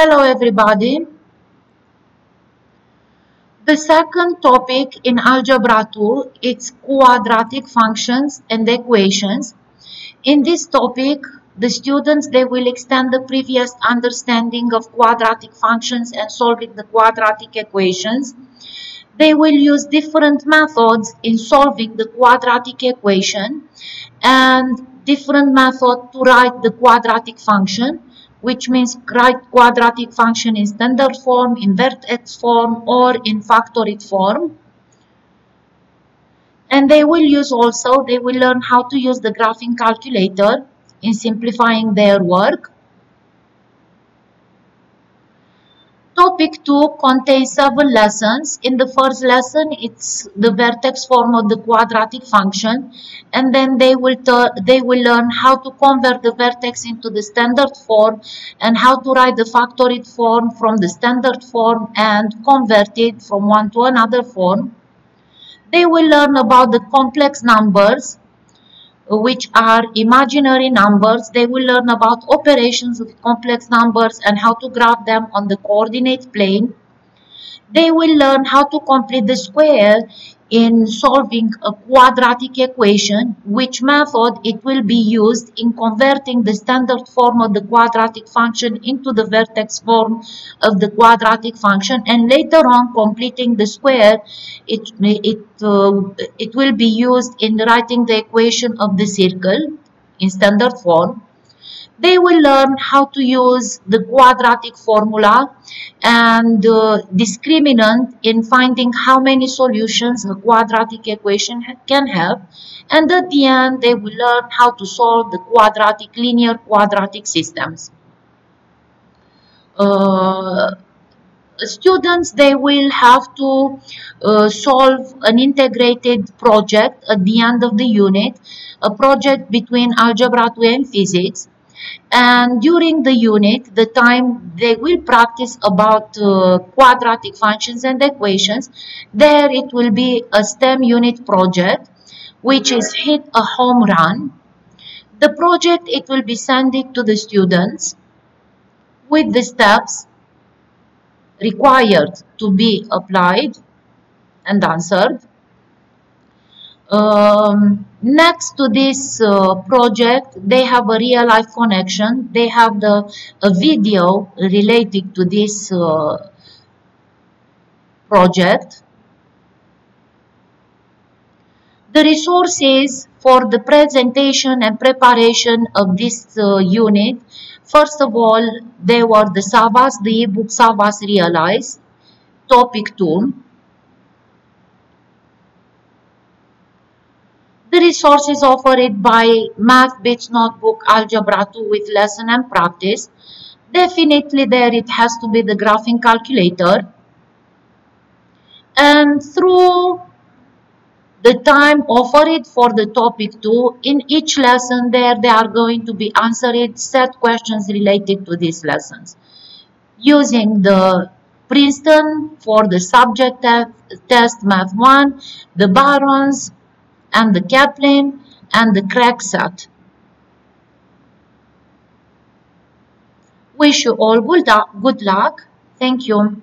Hello everybody. The second topic in Algebra 2 is quadratic functions and equations. In this topic, the students they will extend the previous understanding of quadratic functions and solving the quadratic equations. They will use different methods in solving the quadratic equation and different method to write the quadratic function which means write quadratic function in standard form, in vertex form, or in factored form. And they will use also, they will learn how to use the graphing calculator in simplifying their work. Topic 2 contains seven lessons. In the first lesson, it's the vertex form of the quadratic function. And then they will, they will learn how to convert the vertex into the standard form and how to write the factored form from the standard form and convert it from one to another form. They will learn about the complex numbers which are imaginary numbers. They will learn about operations with complex numbers and how to graph them on the coordinate plane. They will learn how to complete the square in solving a quadratic equation, which method it will be used in converting the standard form of the quadratic function into the vertex form of the quadratic function, and later on completing the square, it, it, uh, it will be used in writing the equation of the circle in standard form they will learn how to use the quadratic formula and uh, discriminant in finding how many solutions a quadratic equation can have and at the end they will learn how to solve the quadratic linear quadratic systems. Uh, students they will have to uh, solve an integrated project at the end of the unit a project between algebra 2 and physics and during the unit the time they will practice about uh, quadratic functions and equations there it will be a STEM unit project which is hit a home run. The project it will be sent it to the students with the steps required to be applied and answered um, next to this uh, project they have a real life connection. They have the a video related to this uh, project. The resources for the presentation and preparation of this uh, unit first of all they were the Savvas the ebook Savvas Realize topic 2 The resources offered by Math Bits Notebook Algebra 2 with lesson and practice. Definitely there it has to be the graphing calculator. And through the time offered for the topic 2, in each lesson there they are going to be answered set questions related to these lessons. Using the Princeton for the subject test Math 1, the Barron's, and the Kaplan and the Craig. Wish you all good, uh, good luck. Thank you.